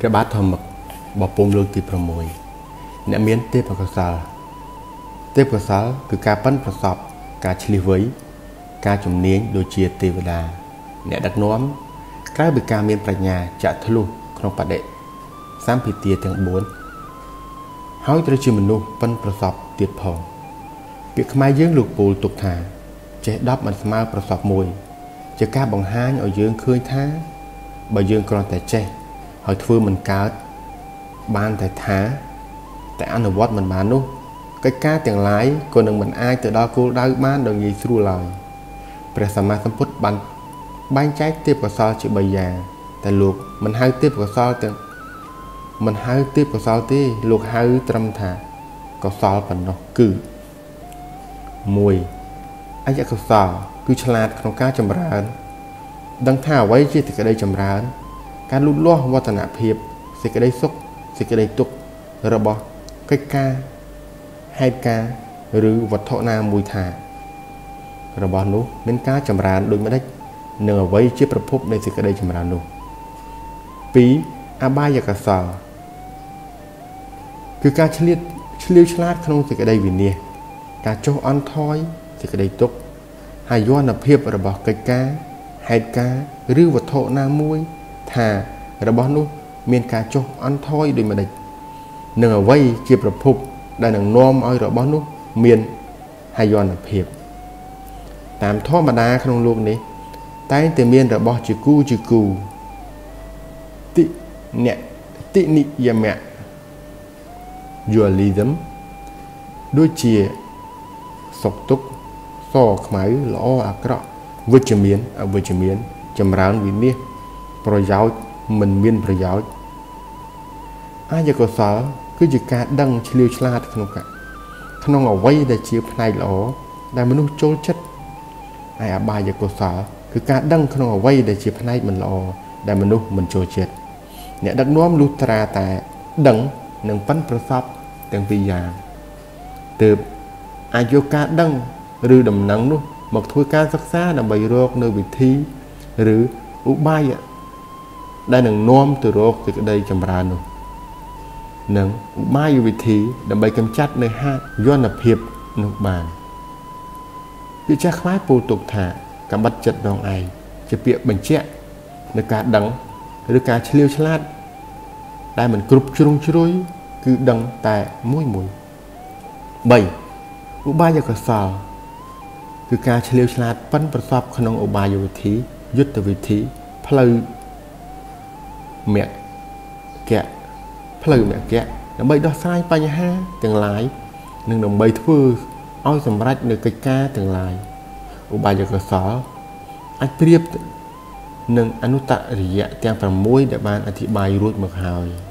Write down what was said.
ព្រះបាទធម្មកបពុំលើកទី6អ្នកមានទេពកោសលទេពកោសលគឺការប៉ិនប្រសពការឆ្លៀសវៃការជំនាញដូចជាទេវតាអ្នកដឹកនាំក្រៅពីការមានប្រាជ្ញាចាក់ធ្លុះក្នុងបដិសម្ភាទាទាំង4ហើយត្រូវជាមនុស្សប៉ិនប្រសពទៀតផងពាក្យខ្មែរយើងលោកពូលទុកថាចេះ10មិនស្មើប្រសពមួយជាការបង្ហាញឲ្យយើងឃើញថាបើយើងគ្រាន់តែចេះ ហើយធ្វើមិនកើតបានតែថាតែអនុវត្តមិនបាននោះកិច្ចការទាំងឡាយក៏នឹងមិនអាចទៅដល់គោលដៅបានដោយងាយស្រួលឡើយព្រះសម្មាសម្ពុទ្ធបានបែងចែកទេពកោសលជា3យ៉ាងតែលោកមិនហៅទេពកោសលទាំងមិនហៅទេពកោសលទេលោកហៅត្រឹមថាកោសលប៉ុណ្ណោះគឺ1អយកុសលគឺឆ្លាតក្នុងការចម្រើន ដឹងថាអ្វីជាសេចក្តីចម្រើន ការលូតលាស់វឌ្ឍនភាពសេចក្តីសុខសេចក្តីទុក្ខរបស់កិច្ចការហេតុការឬវត្ថុណាមួយថា របស់នោះមានការចម្រើនដូចម្ដេចនឹងអ្វីជាប្រភពនៃសេចក្តីចម្រើននោះ2អបាយកសលគឺការឆ្លៀតឆ្លៀវឆ្លាតក្នុងសេចក្តីវិនិច្ឆ័យការចុះអន់ថយសេចក្តីទុក្ខហើយយន្តភាពរបស់កិច្ចការហេតុការឬវត្ថុណាមួយ ថារបស់នោះ មានការចុះអន់ថយដូចម្ដេចនឹងអ្វីជាប្រភពដែលនឹងនាំឲ្យរបស់នោះមានហយន្តភាព តាមធម្មតាក្នុងលោកនេះ តែងតែមានរបស់ជាគូជាគូតិអ្នកតិនិយមៈ dualism ដូចជាសុខទុក្ខសខ្មៅល្អអាក្រក់វិជ្ជមានអវិជ្ជមាន ចម្រើនវិនិច្ឆ័យ ប្រយោជន៍មិនមានប្រយោជន៍អាយកុសល គឺជាការដឹងឆ្លៀវឆ្លាតក្នុងកាក្នុងអវ័យដែលជាផ្នែកល្អដែលមនុស្សចូលចិត្តហើយអបាយកុសលគឺការដឹងក្នុងអវ័យដែលជាផ្នែកមិនល្អដែលមនុស្សមិនចូលចិត្តអ្នកដឹកនាំលុះត្រាតែដឹងនិងប៉ិនប្រសពទាំងពីរយ៉ាងទើបអាចយកការដឹងឬដំណឹងនោះមកធ្វើការសិក្សាដើម្បីរកនៅវិធី ឬឧបាយ ដែលនឹងនាំទៅរកសេចក្តីចម្រើននោះនិងឧបាយវិធីដើម្បីកម្ចាត់នៅហាតយន្តភាពនោះបានពាក្យចាស់ខ្មែរពោលទុកថាកំបិតចិត្តដងឯងជាពាក្យបញ្ជាក់នៅការដឹងឬការឆ្លៀវឆ្លាត ដែលមិនគ្រប់ជ្រុងជ្រោយគឺដឹងតែមួយមួយ3ឧបាយកសលគឺការឆ្លៀវឆ្លាតប៉ិនប្រសពក្នុងឧបាយវិធី យុទ្ធវិធី ផ្លូវ មគ្គផ្លូវមគ្គដើម្បីដោះស្រាយបញ្ហាទាំងឡាយនិងដើម្បីធ្វើឲ្យសម្រេចនៅកិច្ចការទាំងឡាយឧបាយកសលអាចប្រៀបនឹងអនុត្តរិយៈទាំង6ដែលបានអធិប្បាយរួចមកហើយ